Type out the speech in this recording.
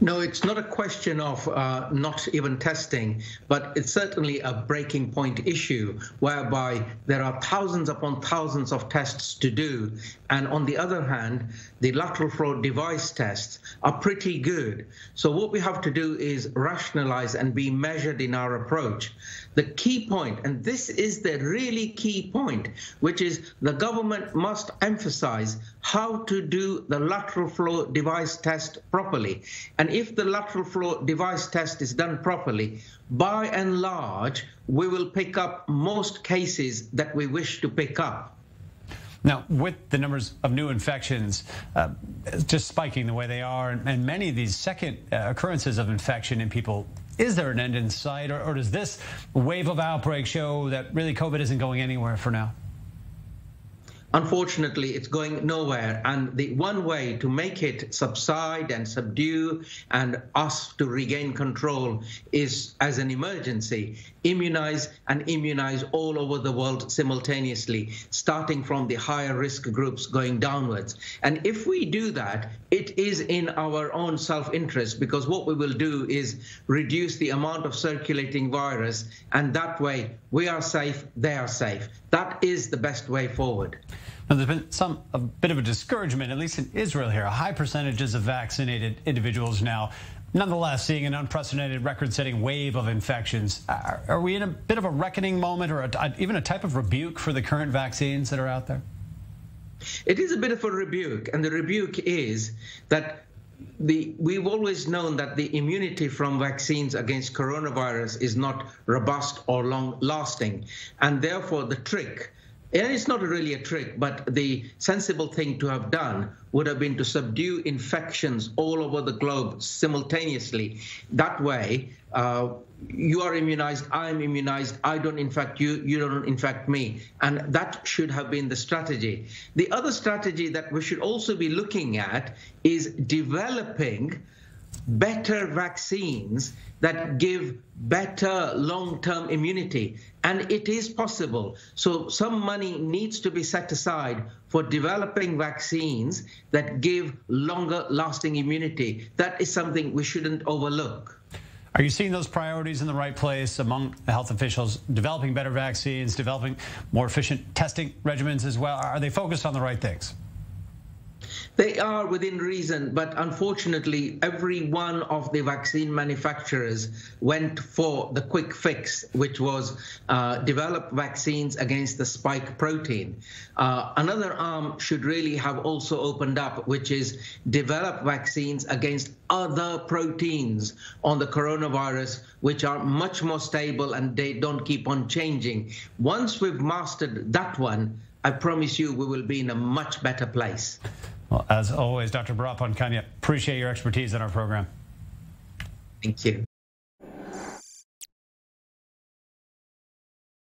No, it's not a question of uh, not even testing, but it's certainly a breaking point issue whereby there are thousands upon thousands of tests to do. And on the other hand, the lateral flow device tests are pretty good. So what we have to do is rationalize and be measured in our approach. The key point, and this is the really key point, which is the government must emphasize how to do the lateral flow device test properly. And if the lateral flow device test is done properly, by and large, we will pick up most cases that we wish to pick up. Now, with the numbers of new infections uh, just spiking the way they are, and many of these second uh, occurrences of infection in people, is there an end in sight, or, or does this wave of outbreak show that really COVID isn't going anywhere for now? Unfortunately, it's going nowhere. And the one way to make it subside and subdue and us to regain control is as an emergency, immunize and immunize all over the world simultaneously, starting from the higher risk groups going downwards. And if we do that, it is in our own self interest because what we will do is reduce the amount of circulating virus. And that way, we are safe, they are safe. That is the best way forward. Now, there's been some a bit of a discouragement, at least in Israel here. High percentages of vaccinated individuals now. Nonetheless, seeing an unprecedented record-setting wave of infections. Are, are, we in a bit of a reckoning moment or a, even a type of rebuke for the current vaccines that are out there? It is a bit of a rebuke, and the rebuke is that the, we've always known that the immunity from vaccines against coronavirus is not robust or long lasting. And therefore, the trick and it's not really a trick, but the sensible thing to have done would have been to subdue infections all over the globe simultaneously. That way, uh, you are immunized, I'm immunized, I don't infect you, you don't infect me. And that should have been the strategy. The other strategy that we should also be looking at is developing better vaccines that give better long term immunity. And it is possible. So, some money needs to be set aside for developing vaccines that give longer lasting immunity. That is something we shouldn't overlook. Are you seeing those priorities in the right place among the health officials, developing better vaccines, developing more efficient testing regimens as well? Are they focused on the right things? They are within reason, but unfortunately, every one of the vaccine manufacturers went for the quick fix, which was uh, develop vaccines against the spike protein. Uh, another arm should really have also opened up, which is develop vaccines against other proteins on the coronavirus, which are much more stable and they don't keep on changing. Once we've mastered that one, I promise you we will be in a much better place. Well, as always, Dr. Bharat Pankhania, appreciate your expertise in our program. Thank you.